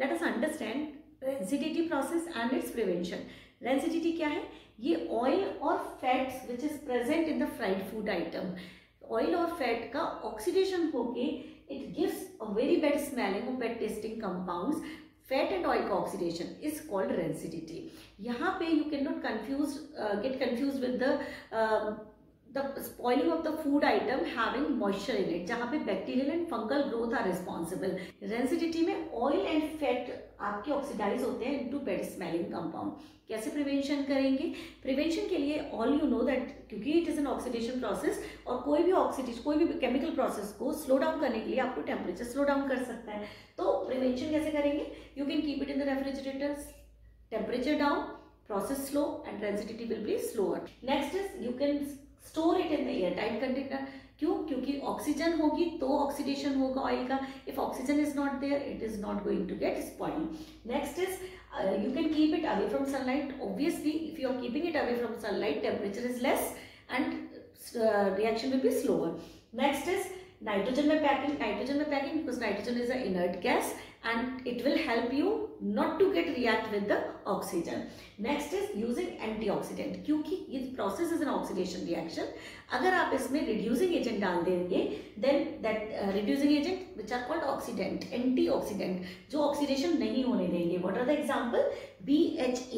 let us understand rancidity process and its prevention rancidity क्या है? ये ऑयल और fats which is present in the fried food item oil और fat का oxidation होके it gives a very bad smelling और bad tasting compounds fat and oil का oxidation is called rancidity यहाँ पे you can not confuse get confuse with the the spoiling of the food item having moisture in it. जहाँ पे bacterial and fungal growth are responsible rancidity में oil and आपके oxidize होते हैं into bad smelling compound कैसे prevention करेंगे? Prevention के लिए ऑल यू नो दैट क्योंकि it is an oxidation process और कोई भी ऑक्सीडेश कोई भी केमिकल प्रोसेस को स्लो डाउन करने के लिए आपको टेम्परेचर स्लो डाउन कर सकता है। तो प्रिवेंशन कैसे करेंगे? You can keep it in the refrigerator temperature down process slow and rancidity will be slower next is you can store it in the air tight container oxygen होगी तो oxidation होगा oil का। If oxygen is not there it is not going to get spoil next is you can keep it away from sunlight obviously if you are keeping it away from sunlight temperature is less and reaction will be slower next is nitrogen में packing nitrogen में packing because nitrogen is a inert gas and it will help you not to get react with the oxygen next is using antioxidant क्योंकि ये process is an oxidation reaction अगर आप इसमें reducing agent डाल देंगे then that uh, reducing agent which are called oxidant antioxidant जो oxidation नहीं होने देंगे what are the example BHA